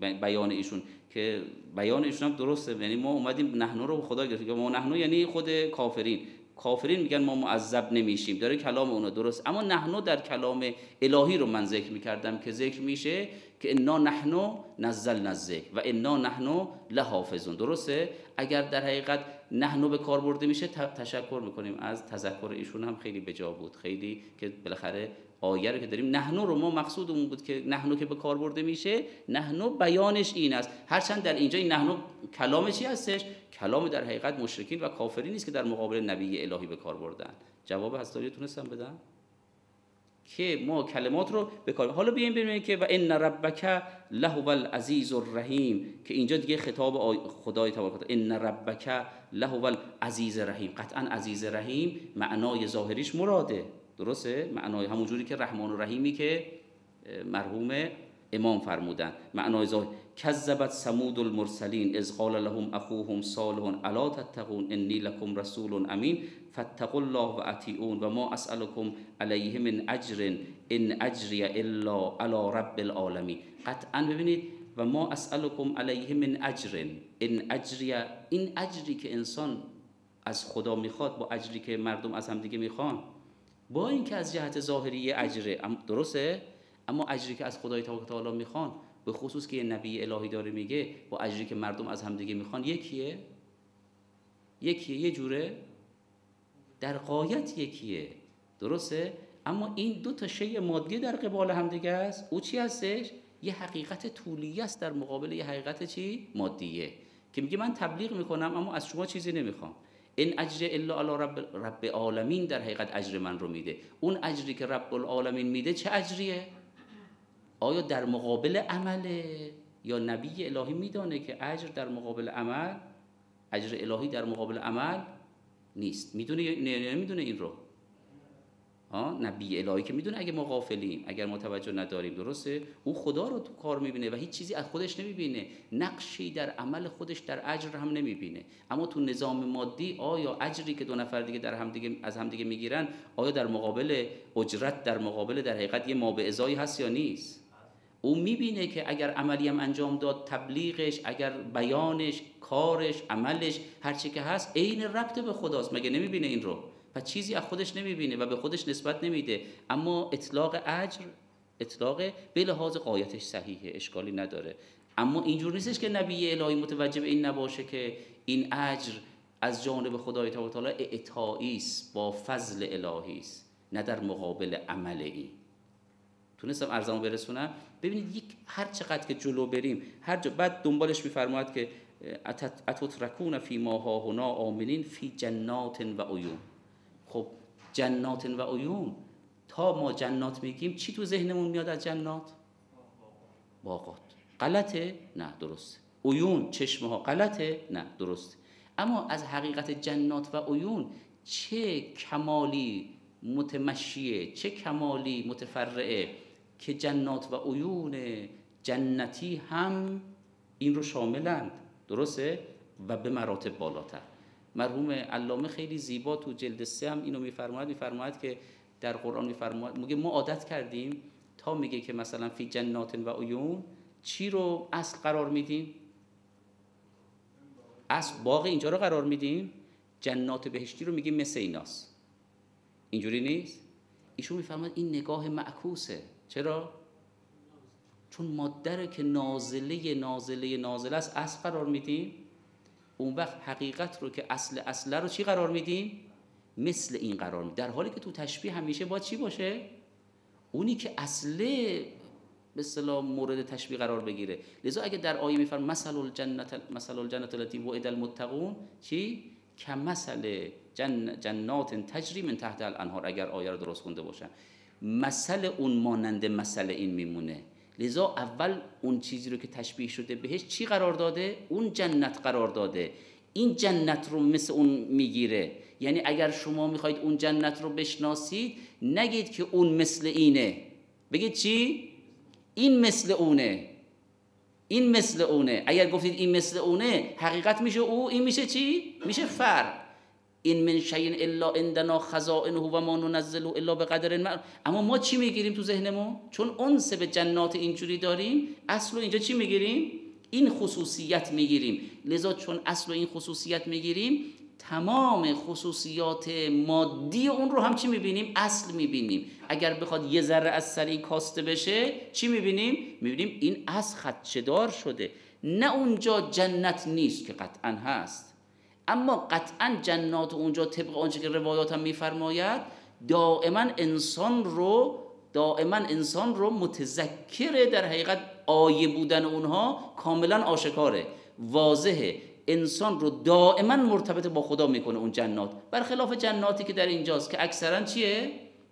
بیان ایشون. که بیان ایشون هم درسته. یعنی ما اومدیم نحنو رو خدا گرفتیم. ما نحنو یعنی خود کافرین. کافرین میگن ما معذب نمیشیم. داره کلام اونا درست. اما نحنو در کلام الهی رو من ذکر می‌کردم که ذکر میشه که انا نحنو نزل نزک و انا نحنو لحافظون. درسته؟ اگر در حقیقت نحنو به کار برده میشه تشکر می‌کنیم. از تذکر ایشون هم خیلی بجا بود. خیلی که بالاخره آیه رو که داریم. نحنو رو ما مقصود اون بود که نحنو که به کار برده میشه نحنو بیانش این است. هرچند در اینجا این نحنو کلام چی هستش؟ کلام در حقیقت مشرکین و کافرین نیست که در مقابل نبی الهی به کار بردن. جواب هستاری تونستم بدم؟ که ما کلمات رو به کار حالا بیایم ببینیم که و ان ربک له العزیز الرحیم که اینجا دیگه خطاب خدای تبارک ان ربک له العزیز الرحیم. قطعا عزیز رحیم معنای ظاهریش مراده. درسته؟ معنای همون جوری که رحمان و رحیمی که مرحوم امام فرمودن. معنای ظاهر کذبت سمود المرسلین از قال لهم اخوهم صالح الا تتقون انی لكم رسول امین فاتقوا الله و اطیعون و ما اسالکم علیه من اجر ان اجری الا علی رب العالمین. قطعا ببینید و ما اسالکم علیه من اجر ان اجری این اجری که انسان از خدا می‌خواد با اجری که مردم از هم دیگه می‌خوان با اینکه از جهت ظاهری اجره درسته؟ اما اجری که از خدای تعالی می‌خوان به خصوص که نبی الهی داره میگه با اجری که مردم از همدیگه می‌خوان یکیه؟ یکیه یه جوره؟ در قایت یکیه. درسته؟ اما این دو تا شی مادی در قبال همدیگه است. او چی هستش؟ یه حقیقت طولی است در مقابل یه حقیقت چی؟ مادیه. که میگه من تبلیغ می‌کنم اما از شما چیزی نمی‌خوام. این اجر الا علی رب رب العالمین در حقیقت اجر من رو میده. اون اجری که رب العالمین میده چه اجریه؟ آیا در مقابل عمله یا نبی الهی میدانه که اجر در مقابل عمل اجر الهی در مقابل عمل نیست؟ می‌دونه یا نمی‌دونه این رو. نبی الهی که می‌دونه اگه ما غافلیم اگر ما توجه نداریم. درسته؟ او خدا رو تو کار می‌بینه و هیچ چیزی از خودش نمی‌بینه. نقشی در عمل خودش در اجر هم نمی‌بینه. اما تو نظام مادی آیا اجری که دو نفر دیگه در همدیگه از همدیگه می‌گیرن آیا در مقابل اجرت در مقابل در حقیقت یه ما ازایی هست یا نیست؟ او می‌بینه که اگر عملی هم انجام داد تبلیغش اگر بیانش کارش عملش هرچی که هست عین ربط به خداست. مگه نمی‌بینه این رو؟ و چیزی از خودش نمی‌بینه و به خودش نسبت نمیده. اما اطلاق اجر اطلاق به لحاظ قایتش صحیحه اشکالی نداره. اما اینجور نیستش که نبی الهی متوجه به این نباشه که این اجر از جانب خدای تعالی اعطایی است با فضل الهی است نه در مقابل عمل این تونستم ارزمو برسونم؟ ببینید یک هر چقدر که جلو بریم هر جا بعد دنبالش میفرماید که اتترکون فی ما ها هنا آمنین فی جنات و عیون. جنات و عیون. تا ما جنات میگیم چی تو ذهنمون میاد از جنات؟ باغات. غلطه؟ نه درسته. عیون چشمه ها غلطه؟ نه درسته. اما از حقیقت جنات و عیون چه کمالی متمشیه چه کمالی متفرعه که جنات و عیون جنتی هم این رو شاملند. درسته؟ و به مراتب بالاتر. مرحوم علامه خیلی زیبا تو جلد سه هم اینو میفرماید میفرماید که در قرآن میفرماید میگه ما عادت کردیم تا میگه که مثلا فی جنات و عیون چی رو اصل قرار میدیم؟ اصل باغ اینجا رو قرار میدیم؟ جنات بهشتی رو میگیم مثل ایناست. اینجوری نیست؟ ایشون میفرماید این نگاه معکوسه. چرا؟ چون مادر که نازله نازله نازله است اصل قرار میدیم؟ اون وقت حقیقت رو که اصل اصله رو چی قرار میدیم؟ مثل این قرار میدیم. در حالی که تو تشبیه همیشه با چی باشه؟ اونی که اصله به اصطلاح مورد تشبیه قرار بگیره. لذا اگه در آیه میفرم مثل الجنت مثل الجنت التي وعد المتقون چی؟ کمثل جن جنات تجری من تحت الانهار. اگر آیه رو درست خونده باشن. مثل اون مانند مثل این میمونه. لذا اول اون چیزی رو که تشبیه شده بهش چی قرار داده؟ اون جنت قرار داده. این جنت رو مثل اون می‌گیره. یعنی اگر شما می‌خواید اون جنت رو بشناسید نگید که اون مثل اینه. بگید چی؟ این مثل اونه. این مثل اونه. اگر گفتید این مثل اونه حقیقت میشه او این میشه چی؟ میشه فر. این من شیء الا عندنا خزائنه و ما ننزله الا به قدر اما ما چی می‌گیریم تو ذهنمون چون اونس به جنات اینجوری داریم اصل اینجا چی می‌گیریم؟ این خصوصیت می‌گیریم. لذا چون اصل این خصوصیت می‌گیریم تمام خصوصیات مادی اون رو هم چی می‌بینیم؟ اصل می‌بینیم. اگر بخواد یه ذره از سری کاسته بشه چی می‌بینیم؟ می‌بینیم این اصل خدشدار شده. نه اونجا جنت نیست که قطعا هست. اما قطعا جنات اونجا طبق آنچه که روایات هم میفرماید دائما انسان رو دائما انسان رو متذکره در حقیقت آیه بودن اونها کاملا آشکاره. واضحه. انسان رو دائما مرتبط با خدا می‌کنه اون جنات. برخلاف جناتی که در اینجاست که اکثرا چیه؟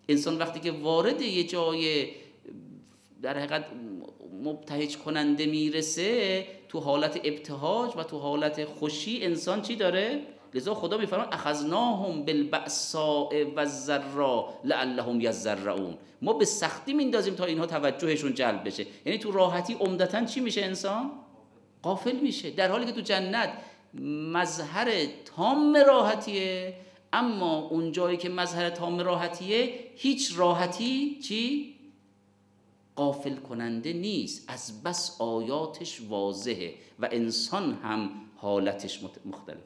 انسان وقتی که وارد یه جای در حقیقت مبتهج کننده می‌رسه تو حالت ابتهاج و تو حالت خوشی انسان چی داره؟ لذا خدا میفرمان اخذناهم بالبأساء و الضراء لعلهم یضرعون ما به سختی میندازیم تا اینها توجهشون جلب بشه. یعنی تو راحتی عمدتا چی میشه انسان؟ قافل میشه. در حالی که تو جنت مظهر تام راحتیه اما اون جایی که مظهر تام راحتیه هیچ راحتی چی؟ قافل کننده نیست. از بس آیاتش واضحه و انسان هم حالتش مختلف.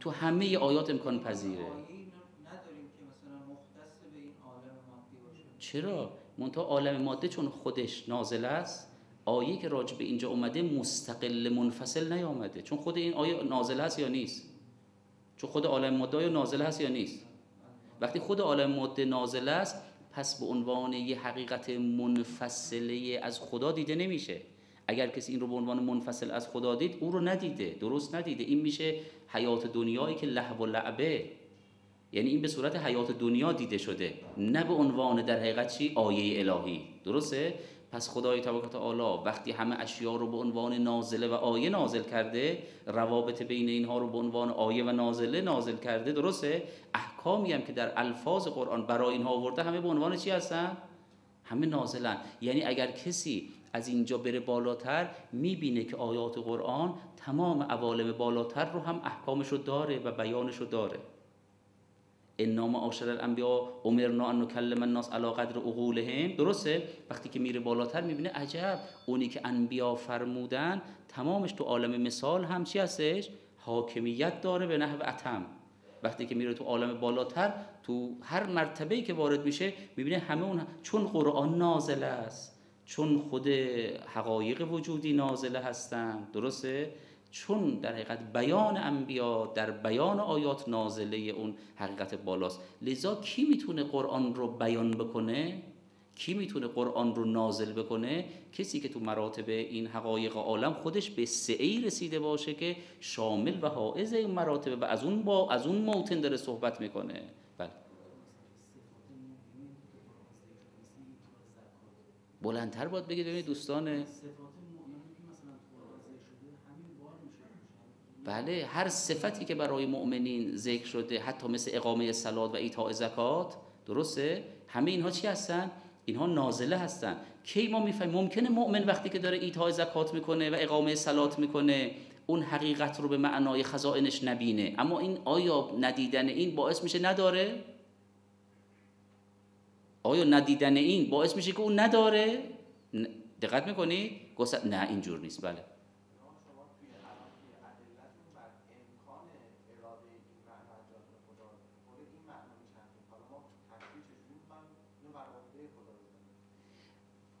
تو همه آیات امکان پذیره. چرا؟ منتها عالم ماده چون خودش نازل است آیه که راجع به اینجا اومده مستقل منفصل نیامده. چون خود این آیه نازل هست یا نیست؟ چون خود عالم ماده یا نازل هست یا نیست؟ وقتی خود عالم ماده نازل است پس به عنوان یه حقیقت منفصله از خدا دیده نمیشه. اگر کسی این رو به عنوان منفصل از خدا دید او رو ندیده درست ندیده. این میشه حیات دنیایی که لحو و لعبه. یعنی این به صورت حیات دنیا دیده شده. نه به عنوان در حقیقت چی؟ آیه الهی. درسته؟ پس خدای تبارک تعالی وقتی همه اشیا رو به عنوان نازله و آیه نازل کرده روابط بین اینها رو به عنوان آیه و نازله نازل کرده درسته؟ احکامی هم که در الفاظ قرآن برای اینها آورده همه به عنوان چی هستن؟ همه نازلن. یعنی اگر کسی از اینجا بره بالاتر می‌بینه که آیات قرآن تمام عوالم بالاتر رو هم احکامش رو داره و بیانش رو داره. انا معاشر الانبیا امرنا ان نکلم الناس علی قدر عقولهم درسته؟ وقتی که میره بالاتر می‌بینه عجب. اونی که انبیا فرمودن تمامش تو عالم مثال هم چی هستش؟ حاکمیت داره به نحو اتم. وقتی که میره تو عالم بالاتر تو هر مرتبه‌ای که وارد میشه می‌بینه همه اون چون قرآن نازل است چون خود حقایق وجودی نازله هستند درسته؟ چون در حقیقت بیان انبیا در بیان آیات نازله اون حقیقت بالاست. لذا کی می‌تونه قرآن رو بیان بکنه؟ کی می‌تونه قرآن رو نازل بکنه؟ کسی که تو مراتب این حقایق عالم خودش به سعی رسیده باشه که شامل و حائز این مراتب و از اون با از اون موتن داره صحبت می‌کنه. بله. بلندتر باید بگید ببینید دوستان. بله هر صفتی که برای مؤمنین ذکر شده حتی مثل اقامه سلات و ایتاء زکات درسته؟ همه اینها چی هستن؟ اینها نازله هستن. کی ما می‌فهمیم؟ ممکنه مؤمن وقتی که داره ایتاء زکات می‌کنه و اقامه سلات می‌کنه اون حقیقت رو به معنای خزائنش نبینه. اما این آیا ندیدن این باعث میشه نداره؟ آیا ندیدن این باعث میشه که اون نداره؟ دقت می‌کنی؟ نه اینجور نیست. بله.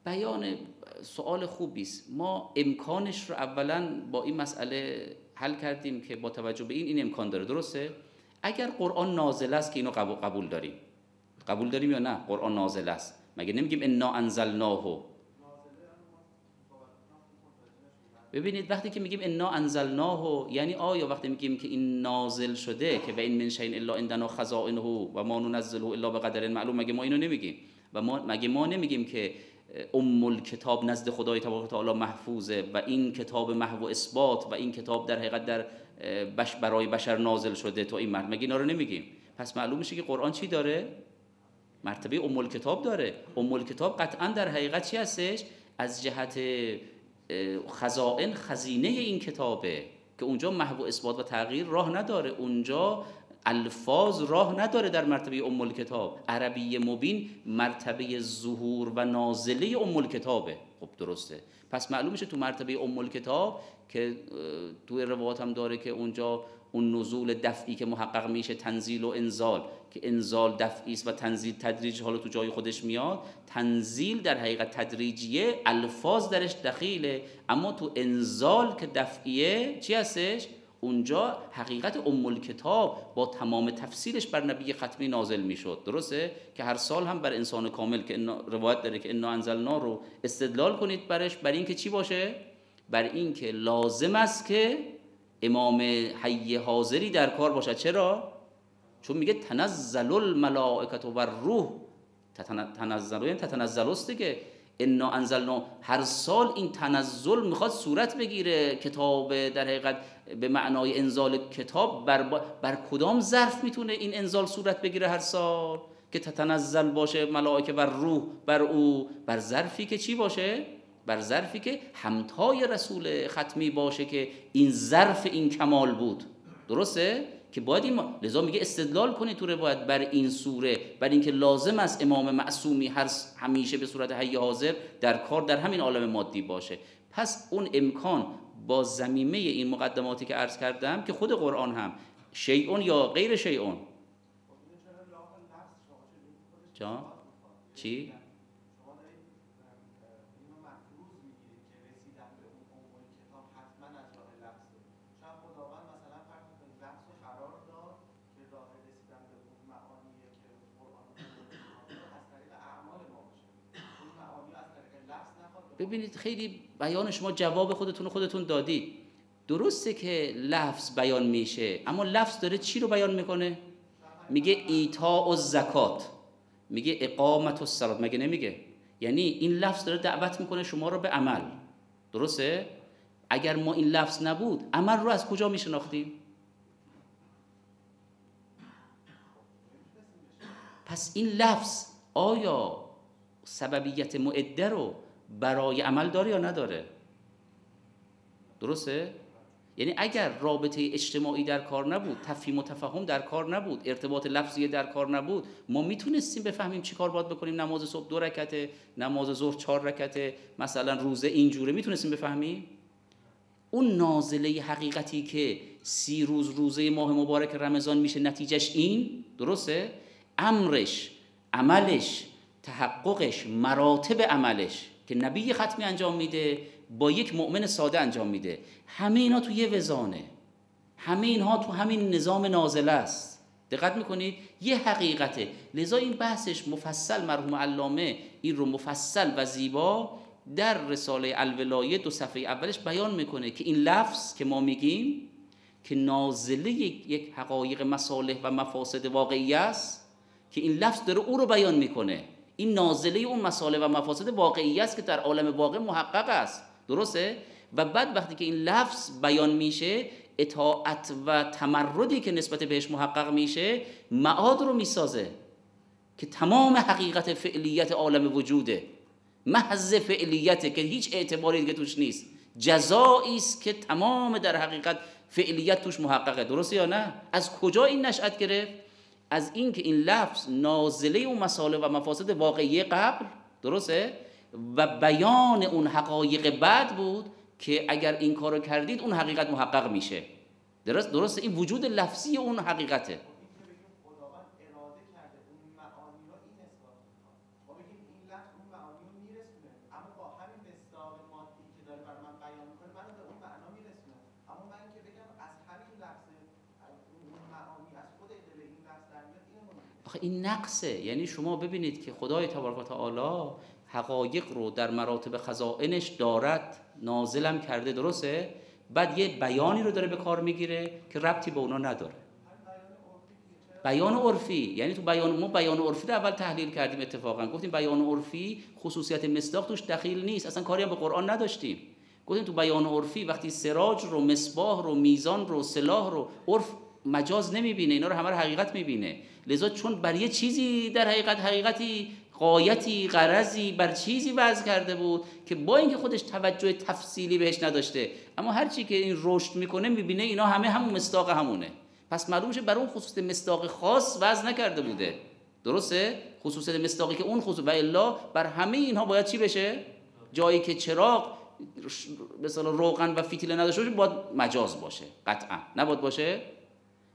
بیان سوال خوبی است. ما امکانش رو اولا با این مسئله حل کردیم که با توجه به این این امکان داره. درسته؟ اگر قرآن نازل است که اینو قبول داریم. قبول داریم یا نه؟ قرآن نازل است. مگه نمیگیم انا انزلناه؟ ببینید وقتی که میگیم انا انزلناه یعنی آیا وقتی میگیم که این نازل شده که و این من الا عندنا خزائنه و ما ننزله الا بقدر معلوم؟ مگه ما اینو نمیگیم؟ و ما مگه ما نمیگیم که ام کتاب نزد خدای تبارک تعالی محفوظه و این کتاب محو اثبات و این کتاب در حقیقت در بش برای بشر نازل شده تو این مرد. مگه اینا رو نمیگیم؟ پس معلوم میشه که قرآن چی داره؟ مرتبه ام کتاب داره. ام کتاب قطعا در حقیقت چی هستش؟ از جهت خزائن خزینه این کتابه که اونجا محو اثبات و تغییر راه نداره. اونجا الفاظ راه نداره در مرتبه ام کتاب عربی مبین مرتبه ظهور و نازله ام کتابه خب درسته. پس معلوم میشه تو مرتبه ام کتاب که توی روایات هم داره که اونجا اون نزول دفعی که محقق میشه تنزیل و انزال. که انزال دفعی است و تنزیل تدریج حالا تو جای خودش میاد. تنزیل در حقیقت تدریجیه الفاظ درش دخیله. اما تو انزال که دفعیه چی هستش؟ اونجا حقیقت ام کتاب با تمام تفسیرش بر نبی ختمی نازل می‌شد. درسته؟ که هر سال هم بر انسان کامل که روایت داره که انا انزلنا رو استدلال کنید برش. بر اینکه چی باشه؟ بر اینکه لازم است که امام حی حاضری در کار باشد. چرا؟ چون میگه تنزل الملائکه و روح تنزل یعنی تتنزل است دیگه. انا انزلنا هر سال این تنزل می‌خواد صورت بگیره. کتاب در حقیقت به معنای انزال کتاب بر, بر کدام ظرف می‌تونه این انزال صورت بگیره هر سال؟ که تتنزل باشه ملائکه و روح بر او بر ظرفی که چی باشه؟ بر ظرفی که همتای رسول ختمی باشه که این ظرف این کمال بود. درسته؟ که باید این لذا میگه استدلال کنید تو روایت بر این سوره بر اینکه لازم است امام معصومی هر همیشه به صورت حی حاضر در کار در همین عالم مادی باشه. پس اون امکان با زمیمه این مقدماتی که عرض کردم که خود قرآن هم شیعون یا غیر شیعون؟ جان؟ چی؟ ببینید خیلی بیان شما جواب خودتون خودتون دادید. درسته که لفظ بیان میشه اما لفظ داره چی رو بیان می‌کنه؟ میگه ایتا و زکات میگه اقامت و سرات مگه نمیگه؟ یعنی این لفظ داره دعوت می‌کنه شما رو به عمل. درسته؟ اگر ما این لفظ نبود عمل رو از کجا میشناختیم؟ پس این لفظ آیا سببیت معده رو برای عمل داره یا نداره؟ درسته؟ یعنی اگر رابطه اجتماعی در کار نبود تفهیم و تفهم در کار نبود ارتباط لفظی در کار نبود ما می‌تونستیم بفهمیم چی کار باید بکنیم؟ نماز صبح دو رکته نماز ظهر چهار رکته مثلا روزه اینجوره می‌تونستیم بفهمیم؟ اون نازله حقیقتی که سی روز روزه ماه مبارک رمضان میشه نتیجهش این؟ درسته؟ امرش عملش تحققش مراتب عملش. که نبی ختمی انجام میده با یک مؤمن ساده انجام میده. همه اینا تو یه وزانه. همه اینها تو همین نظام نازل است. دقت می‌کنید؟ یه حقیقته. لذا این بحثش مفصل مرحوم علامه این رو مفصل و زیبا در رساله الولایه دو صفحه اولش بیان می‌کنه که این لفظ که ما میگیم که نازله یک حقایق مصالح و مفاسد واقعی است که این لفظ داره او رو بیان می‌کنه. این نازله اون مصالح و مفاسد واقعی است که در عالم واقع محقق است. درسته؟ و بعد وقتی که این لفظ بیان میشه اطاعت و تمردی که نسبت بهش محقق میشه معاد رو می‌سازه که تمام حقیقت فعلیت عالم وجوده. محض فعلیته که هیچ اعتباری دیگه توش نیست. جزایی است که تمام در حقیقت فعلیت توش محققه. درسته یا نه؟ از کجا این نشأت گرفت؟ از اینکه این لفظ نازله و مساله و مفاسد واقعی قبل درسته؟ و بیان اون حقایق بعد بود که اگر این کارو کردید اون حقیقت محقق میشه. درست؟ درست این وجود لفظی اون حقیقته. این نقصه یعنی شما ببینید که خدای تبارک و تعالی حقایق رو در مراتب خزائنش دارد نازلم کرده درسته؟ بعد یه بیانی رو داره به کار می‌گیره که ربطی به اونا نداره. بیان عرفی یعنی تو بیان ما بیان عرفی رو اول تحلیل کردیم اتفاقا. گفتیم بیان عرفی خصوصیت مصداق توش دخیل نیست اصلا کاری هم به قرآن نداشتیم. گفتیم تو بیان عرفی وقتی سراج رو مصباح رو میزان رو سلاح رو عرف مجاز نمی‌بینه اینا رو همه رو حقیقت می‌بینه. لذا چون بر یه چیزی در حقیقت حقیقتی قایتی قرضی بر چیزی وضع کرده بود که با اینکه خودش توجه تفصیلی بهش نداشته اما هر چی که این رشد می‌کنه می‌بینه اینا همه همون مستاق همونه. پس معلوم میشه بر اون خصوص مستاق خاص وضع نکرده بوده. درسته؟ خصوصیت مستاقی که اون خصوص. و الا بر همه اینها باید چی بشه؟ جایی که چراغ مثلا روغن و فتیله نداشته باشه باید مجاز باشه. قطعا. نباید باشه؟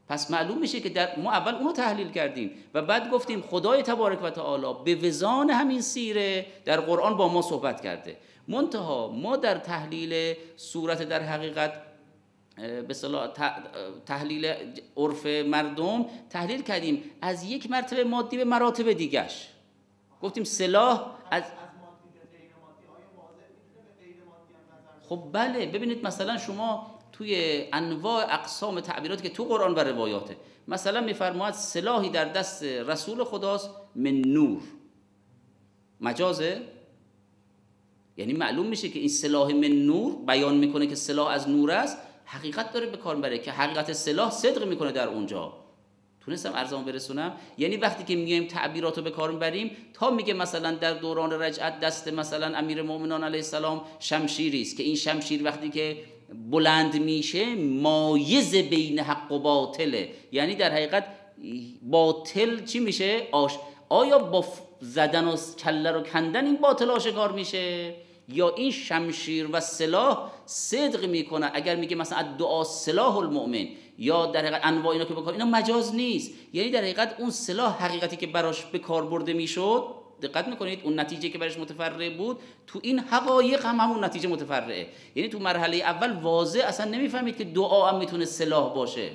پس معلوم میشه که در ما اول اونو تحلیل کردیم و بعد گفتیم خدای تبارک و تعالی به وزان همین سیره در قرآن با ما صحبت کرده. منتها ما در تحلیل صورت در حقیقت به تحلیل عرف مردم تحلیل کردیم از یک مرتبه مادی به مراتب دیگش گفتیم سلاح از خب بله ببینید مثلا شما توی انواع اقسام تعبیراتی که تو قرآن و روایاته. مثلا میفرماید سلاحی در دست رسول خداست من نور. مجازه؟ یعنی معلوم میشه که این سلاح من نور بیان می‌کنه که سلاح از نور است. حقیقت داره به کار بره که حقیقت سلاح صدق می‌کنه در اونجا. تونستم ارزان برسونم؟ یعنی وقتی که میایم تعبیرات رو به کار می‌بریم تا میگه مثلا در دوران رجعت دست مثلا امیر مؤمنان علیه السلام شمشیری است که این شمشیر وقتی که بلند میشه مایز بین حق و باطله. یعنی در حقیقت باطل چی میشه؟ آش آیا با زدن و کله رو کندن این باطل آشکار میشه؟ یا این شمشیر و سلاح صدق می‌کنه؟ اگر میگه مثلا دعا سلاح المؤمن یا در حقیقت انواع اینا که بکار اینا مجاز نیست. یعنی در حقیقت اون سلاح حقیقتی که براش به کار برده می‌شد دقت می‌کنید اون نتیجه که برش متفرع بود تو این حقایق هم همون نتیجه متفرعه. یعنی تو مرحله اول واضح اصلا نمی‌فهمید که دعا هم می‌تونه سلاح باشه.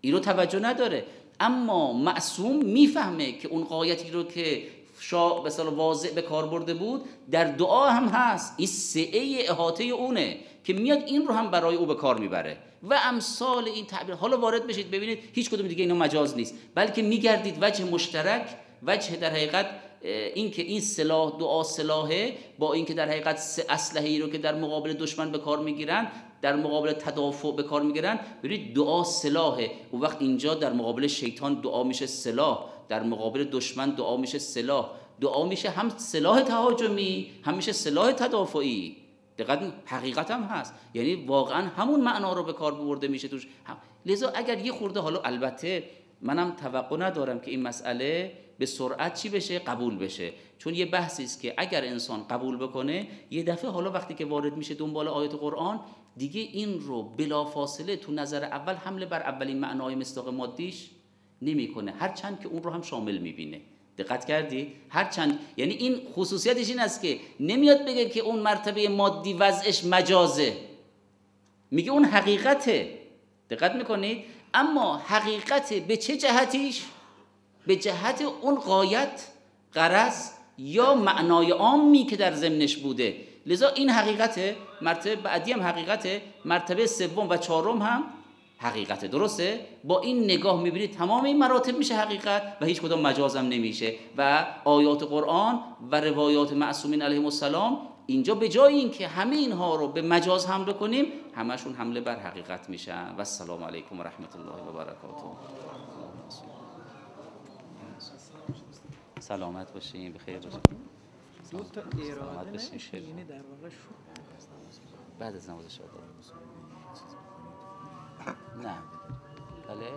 این رو توجه نداره. اما معصوم می‌فهمه که اون قایتی رو که شا به واضح به کار برده بود در دعا هم هست. این سعه احاطه اونه که میاد این رو هم برای او به کار می‌بره. و امثال این تعبیر حالا وارد بشید ببینید هیچ کدوم دیگه اینا مجاز نیست. بلکه میگردید وجه مشترک وجه در حقیقت این که این سلاح دعا سلاحه با اینکه در حقیقت اسلحه ای رو که در مقابل دشمن به کار می‌گیرن در مقابل تدافع به کار می‌گیرن ببینید دعا سلاحه. اون وقت اینجا در مقابل شیطان دعا میشه سلاح در مقابل دشمن دعا میشه سلاح. دعا میشه هم سلاح تهاجمی هم میشه سلاح تدافعی. دقت حقیقت هم هست. یعنی واقعا همون معنا رو به کار برده میشه توش. لذا اگر یه خورده حالا البته منم توقع ندارم که این مسئله به سرعت چی بشه؟ قبول بشه. چون یه بحثی است که اگر انسان قبول بکنه یه دفعه حالا وقتی که وارد میشه دنبال آیات قرآن دیگه این رو بلافاصله تو نظر اول حمله بر اولین معنای مصداق مادیش نمی‌کنه. هر چند که اون رو هم شامل می‌بینه. دقت کردی؟ هر چند یعنی این خصوصیتش این است که نمیاد بگه که اون مرتبه مادی وضعش مجازه. میگه اون حقیقته. دقت می‌کنید؟ اما حقیقت به چه جهتیش؟ به جهت اون قایت قرص یا معنای عامی که در ضمنش بوده. لذا این حقیقت مرتبه بعدی هم حقیقت مرتبه سوم و چهارم هم حقیقت درسته؟ با این نگاه می‌بینید تمام این مراتب میشه حقیقت و هیچ کدام مجازم نمیشه. و آیات قرآن و روایات معصومین علیهم السلام اینجا به جای اینکه همه اینها رو به مجاز حمله کنیم همشون حمله بر حقیقت میشن. و السلام علیکم و رحمت الله و برکاته. سلامت باشین بخیر باشین. دو تا اراده نمیشه یعنی در واقع بعد از نماز شاد نه. بله؟